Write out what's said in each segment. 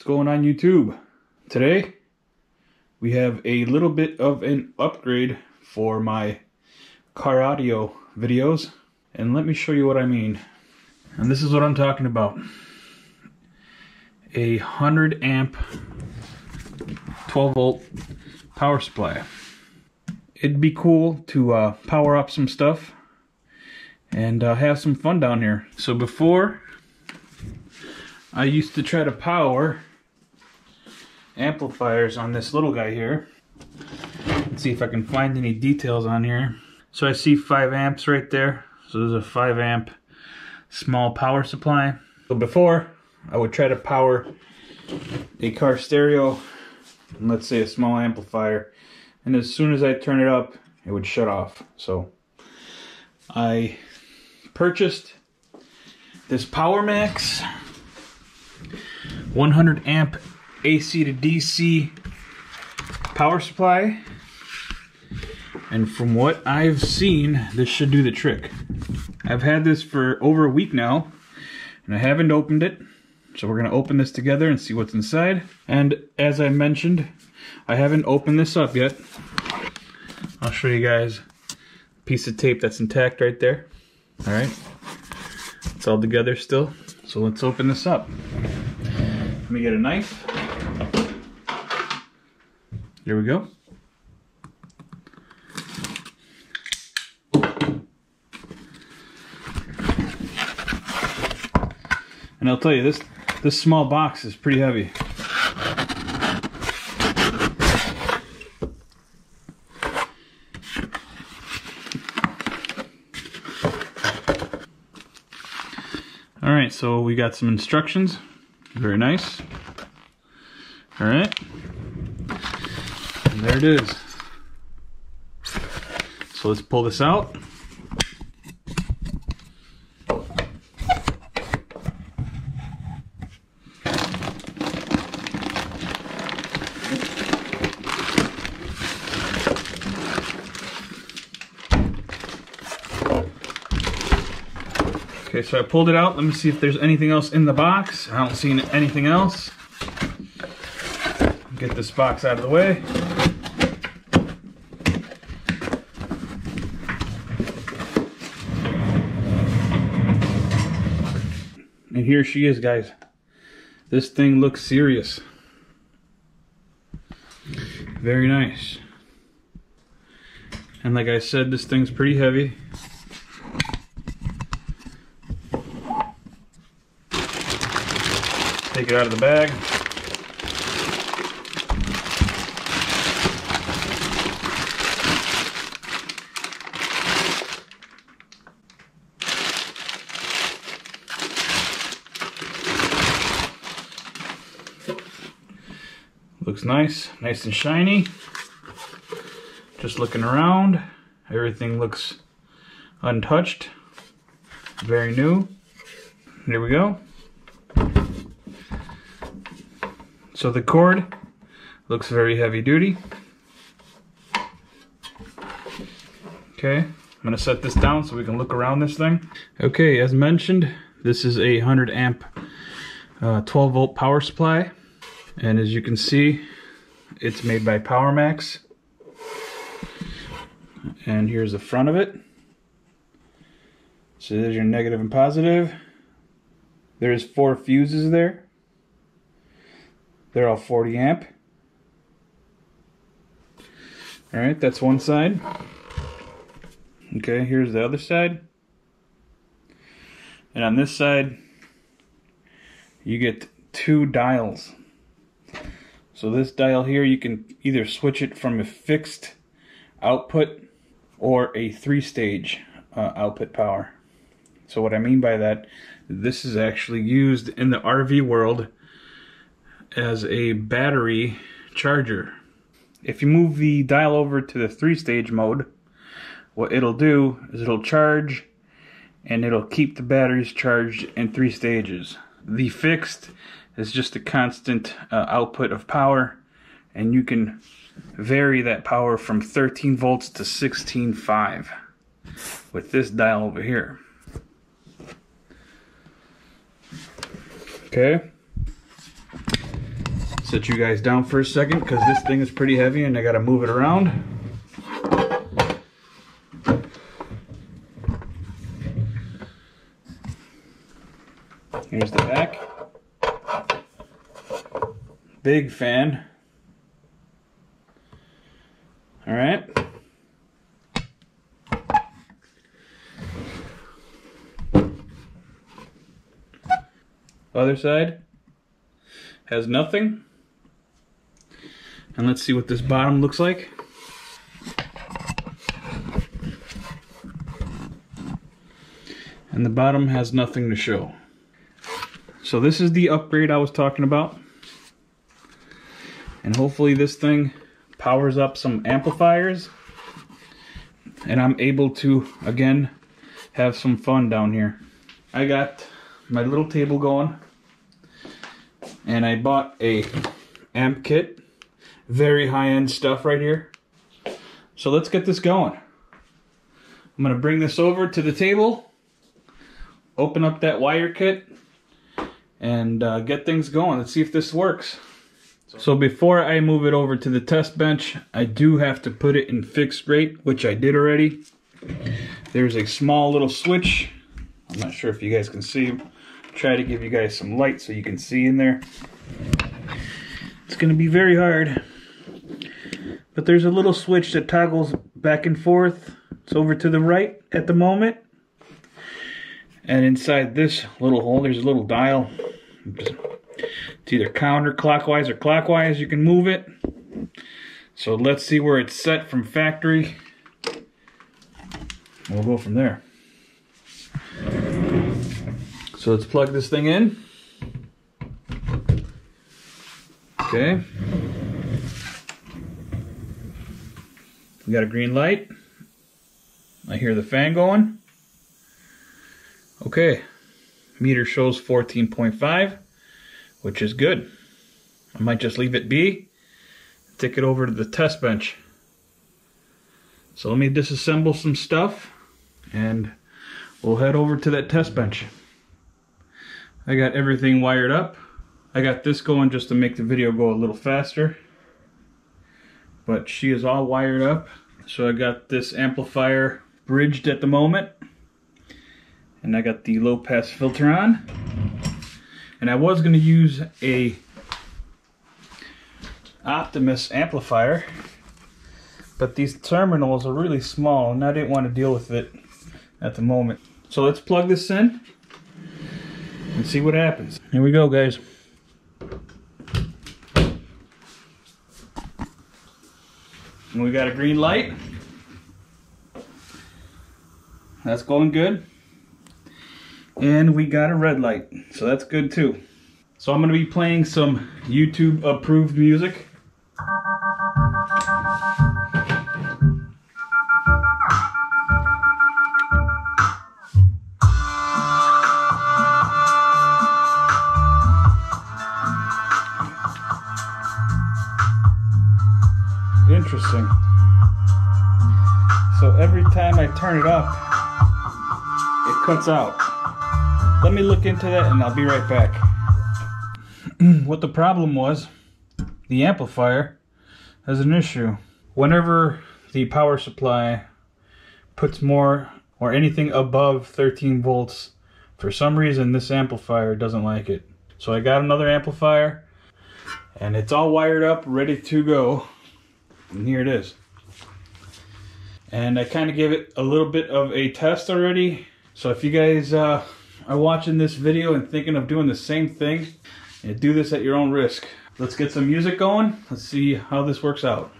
What's going on YouTube? Today we have a little bit of an upgrade for my car audio videos and let me show you what I mean. And this is what I'm talking about. A 100 amp 12 volt power supply. It'd be cool to uh, power up some stuff and uh, have some fun down here. So before I used to try to power amplifiers on this little guy here. Let's see if I can find any details on here. So I see 5 amps right there. So there's a 5 amp small power supply. So before, I would try to power a car stereo, let's say a small amplifier, and as soon as I turn it up, it would shut off. So I purchased this PowerMax 100 amp AC to DC power supply. And from what I've seen, this should do the trick. I've had this for over a week now, and I haven't opened it. So we're gonna open this together and see what's inside. And as I mentioned, I haven't opened this up yet. I'll show you guys a piece of tape that's intact right there. All right, it's all together still. So let's open this up. Let me get a knife. Here we go. And I'll tell you, this this small box is pretty heavy. All right, so we got some instructions. Very nice. All right. And there it is. So let's pull this out. Okay, so I pulled it out. Let me see if there's anything else in the box. I don't see anything else. Get this box out of the way. Here she is, guys. This thing looks serious. Very nice. And like I said, this thing's pretty heavy. Take it out of the bag. Looks nice, nice and shiny. Just looking around, everything looks untouched, very new. There we go. So the cord looks very heavy duty. Okay, I'm gonna set this down so we can look around this thing. Okay, as mentioned, this is a 100 amp uh, 12 volt power supply. And as you can see, it's made by PowerMax. And here's the front of it. So there's your negative and positive. There's four fuses there. They're all 40 amp. Alright, that's one side. Okay, here's the other side. And on this side, you get two dials. So this dial here, you can either switch it from a fixed output or a three-stage uh, output power. So what I mean by that, this is actually used in the RV world as a battery charger. If you move the dial over to the three-stage mode, what it'll do is it'll charge and it'll keep the batteries charged in three stages. The fixed is just a constant uh, output of power and you can vary that power from 13 volts to 16.5 with this dial over here. Okay. Set you guys down for a second because this thing is pretty heavy and I got to move it around. Here's the back. Big fan. All right. Other side has nothing. And let's see what this bottom looks like. And the bottom has nothing to show. So this is the upgrade I was talking about. And hopefully this thing powers up some amplifiers. And I'm able to, again, have some fun down here. I got my little table going. And I bought a amp kit. Very high-end stuff right here. So let's get this going. I'm to bring this over to the table. Open up that wire kit. And uh, get things going. Let's see if this works. So before I move it over to the test bench, I do have to put it in fixed rate, which I did already. There's a small little switch. I'm not sure if you guys can see try to give you guys some light so you can see in there. It's going to be very hard. But there's a little switch that toggles back and forth. It's over to the right at the moment. And inside this little hole, there's a little dial. It's either counterclockwise or clockwise. You can move it. So let's see where it's set from factory. We'll go from there. So let's plug this thing in. Okay. We got a green light. I hear the fan going. Okay. Meter shows 14.5, which is good. I might just leave it be. Take it over to the test bench. So let me disassemble some stuff and we'll head over to that test bench. I got everything wired up. I got this going just to make the video go a little faster. But she is all wired up. So I got this amplifier bridged at the moment. And I got the low pass filter on. And I was going to use a Optimus amplifier. But these terminals are really small and I didn't want to deal with it at the moment. So let's plug this in and see what happens. Here we go, guys. And we got a green light. That's going good. And we got a red light, so that's good too. So I'm going to be playing some YouTube approved music. Interesting. So every time I turn it up, it cuts out. Let me look into that and I'll be right back. what the problem was, the amplifier has an issue. Whenever the power supply puts more or anything above 13 volts, for some reason this amplifier doesn't like it. So I got another amplifier and it's all wired up, ready to go. And here it is. And I kind of gave it a little bit of a test already. So if you guys uh, are watching this video and thinking of doing the same thing, do this at your own risk. Let's get some music going. Let's see how this works out.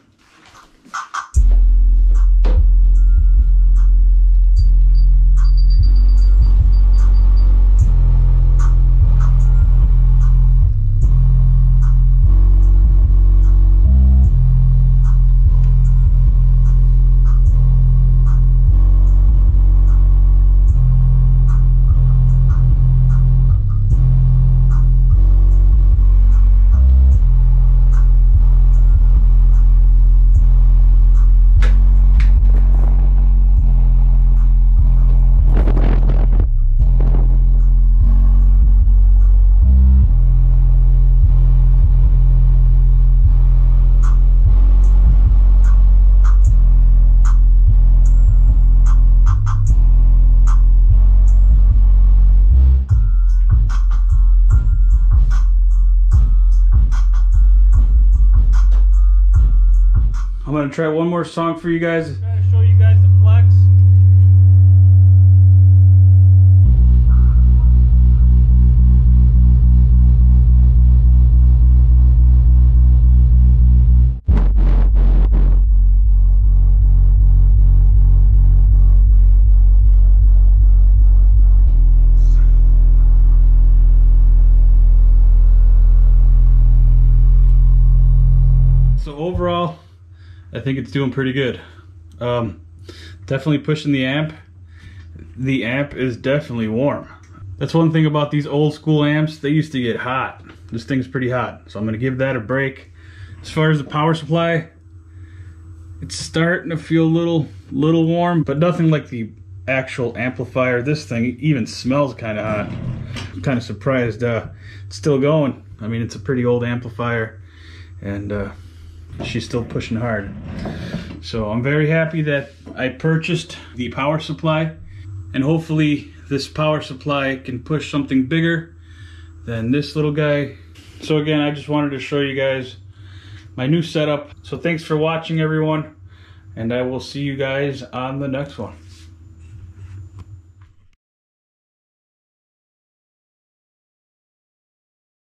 I'm gonna try one more song for you guys. Trying to show you guys the flex. So overall, I think it's doing pretty good. Um, definitely pushing the amp. The amp is definitely warm. That's one thing about these old school amps. They used to get hot. This thing's pretty hot. So I'm gonna give that a break. As far as the power supply, it's starting to feel a little, little warm, but nothing like the actual amplifier. This thing even smells kind of hot. I'm kind of surprised uh, it's still going. I mean, it's a pretty old amplifier and uh, she's still pushing hard. So I'm very happy that I purchased the power supply and hopefully this power supply can push something bigger than this little guy. So again, I just wanted to show you guys my new setup. So thanks for watching everyone and I will see you guys on the next one.